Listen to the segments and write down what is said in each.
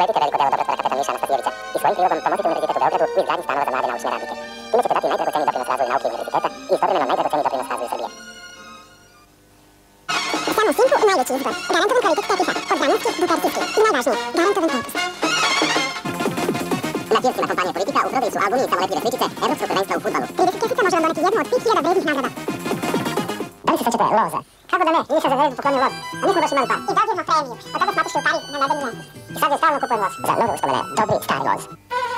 Posvetite veliko delo dobrotvorna kapetan Miša Anastasijevića i svojim prilogom pomozite Univerzitetu u Beogradu u izgradnji stanova za mlade naučne radnike. Time ćete dati najdragoceniji doprinos razvoju nauke i univerziteta i istovremeno najdragoceniji doprinos razvoju Srbije. Samo u Simpu najveći izbor. Garantovan kvalitet tepiha. Od danijski do persijski. I najvažnije, garantovan potpis. Na pjesima kompanije Politika u prodaji su albumi i samolepljive sličice Evropskog prvenstva u futbalu. 30 kesica može vam doneti jednu od 5000 vrednih nagrada. Da li se sećate loza? Kako da ne? Nisam za zvezdu poklonio loz. A nismo baš imali par. I dobijemo premiju. Od tada smo otišli u Pariz na nedeljni mjesec. I sad je stalno kupujem loz. Za nove uspomene, dobri stari loz.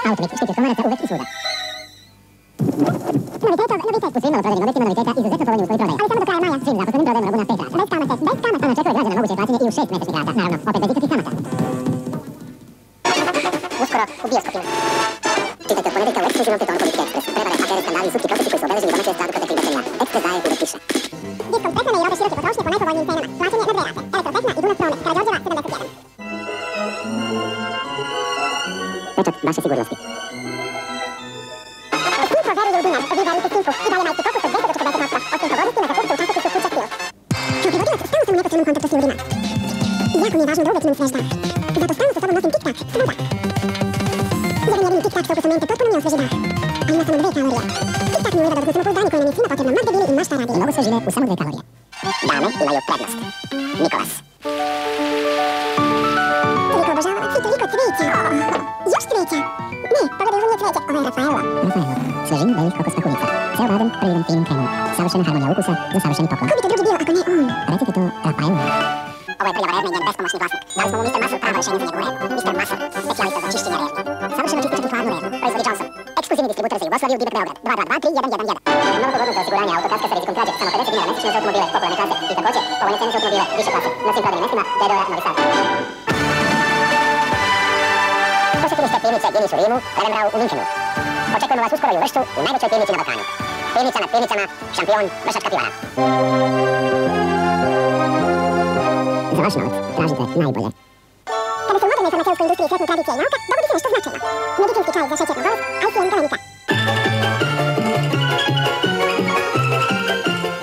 Autobik štiti od komaraca uvek i svuda. Noviteto, novitet. U svim maloprodajnim objektima noviteta izuzetno povoljni uslovi prodaje. Ali samo do kraja maja. Svim zaposlenim prodajemo robu na 5 rata. Bez kamate. Bez kamate. Stalno očekuje građana moguće plaćanje i u 6 mesečnih rata. Naravno, opet bez ikakvih kamata. Uskoro u bioskopima. Čitajte od ponedjeljka u ekskluzivnom petonu Politike Ekspres. Prevare, afere, skandali i sudski procesi koji su obeležili domaće stradu proteklih decenija. Ekspres daje uvek više. Diskont prehrane i robe široke potrošnje po najpovoljnijim cenama. Plaćanje na dve rate. Elektropetna i Dunav Promet. Karađorđeva 71. Pečat vaše sigurnosti. Simpo veruje u dinar. Vi verujte Simpu. I dalje majski popust od 200 do 40%. Osim pogodnostima za kupce u časopisu Kuća Stil. Kao prevodilac, stalno sam u neposrednom kontaktu s ljudima. I jako mi je važno da uvek imam svež dah. Zato stalno sa sobom nosim tik-tak. Svuda. Jedan jedini tik-tak toku mente potpuno mi osveži dah. A ima samo dve kalorie. pak mluvit o dobře samopouzdání kvůli není potřebna mat, i mašta rádi. Lovu se živé u samo dvě kalorie. Dame, mají prednost. Nikolas. Toliko obožávala, ty toliko cvětě. Još cvětě. Ne, pogledaj už mě cvětě. Ovo je Rafaelo. Rafaelo. Svěžiny bělých kokos kukulice. Cel báden, prýden fín krémem. Savršená harmonie ukusa za savršený poklon. Kudy to druhý díl, ako ne on. Radíte to Rafaelo. Ovo je prvorédný den bezpomocný vlastník. Dali jsme mu Mr. Muscle právo řešení za někoho. Mr. Udzielimy dystrybutor z Jugosławii Ubimek Beograd 2223111. Nowo pogodną do osigurania autokaska z rizyką kradzie. Samo 50 mila mesячно за automobile popularne klasy i takocie połanie ceny za automobile wyższe klasy. Na tym prodane mestima Dedora Novi Sad. Posjetili ste pivnice Genišu Rimu, Lembrau u Minhenu. Očekujemo vas uskoro i u Vršcu, u najvećoj pivnici na Balkanu. Pivnica nad pivnicama, šampion Vršačka pivara. Za naš novac tražite najbolje. Kada se u modernoj farmaceutskoj industriji sretnu tradicija i nauka, dogodi se nešto značajno. Medicinski čaj za šećernu bolest, ICM galenika.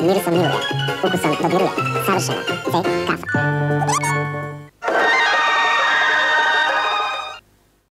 Mirisom miluje, ukusom dodiruje, savršena, C kafa.